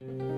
you